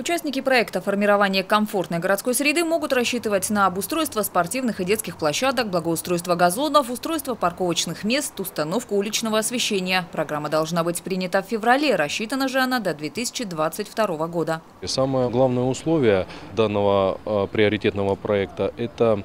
Участники проекта формирования комфортной городской среды могут рассчитывать на обустройство спортивных и детских площадок, благоустройство газонов, устройство парковочных мест, установку уличного освещения. Программа должна быть принята в феврале, рассчитана же она до 2022 года. Самое главное условие данного э, приоритетного проекта – это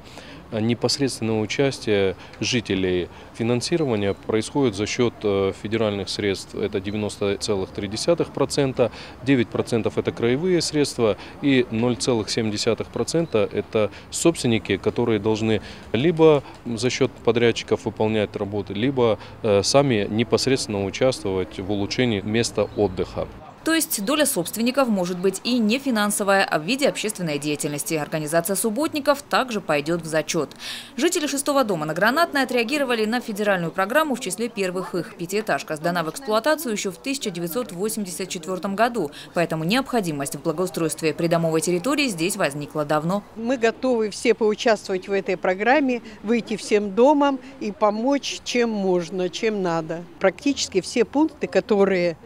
непосредственное участие жителей. Финансирование происходит за счет э, федеральных средств, это 90,3%, 9% это краевые средства и 0,7% это собственники, которые должны либо за счет подрядчиков выполнять работы, либо э, сами непосредственно участвовать в улучшении места отдыха. То есть доля собственников может быть и не финансовая, а в виде общественной деятельности. Организация субботников также пойдет в зачет. Жители шестого дома на Гранатной отреагировали на федеральную программу в числе первых их. Пятиэтажка сдана в эксплуатацию еще в 1984 году, поэтому необходимость в благоустройстве придомовой территории здесь возникла давно. Мы готовы все поучаствовать в этой программе, выйти всем домом и помочь, чем можно, чем надо. Практически все пункты, которые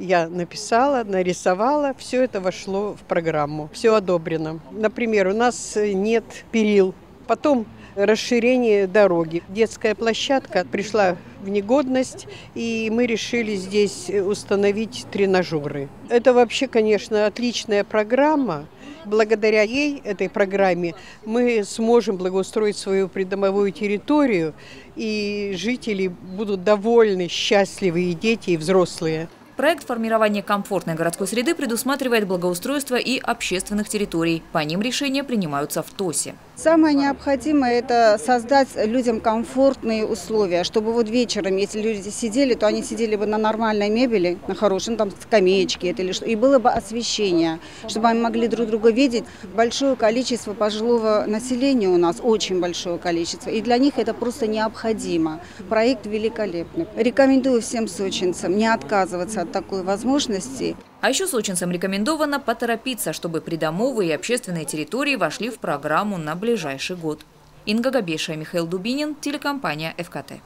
я написала, нарисовала, все это вошло в программу, все одобрено. Например, у нас нет перил, потом расширение дороги. Детская площадка пришла в негодность, и мы решили здесь установить тренажеры. Это вообще, конечно, отличная программа. Благодаря ей, этой программе, мы сможем благоустроить свою придомовую территорию, и жители будут довольны, счастливы, и дети, и взрослые. Проект формирования комфортной городской среды предусматривает благоустройство и общественных территорий. По ним решения принимаются в ТОСе. Самое необходимое – это создать людям комфортные условия, чтобы вот вечером, если люди сидели, то они сидели бы на нормальной мебели, на хорошем, там, скамеечке это или что, и было бы освещение, чтобы они могли друг друга видеть. Большое количество пожилого населения у нас, очень большое количество, и для них это просто необходимо. Проект великолепный. Рекомендую всем сочинцам не отказываться от такой возможности. А еще сочинцам рекомендовано поторопиться, чтобы придомовые и общественные территории вошли в программу на ближайший год. Инга Габеша, Михаил Дубинин, телекомпания «ФКТ».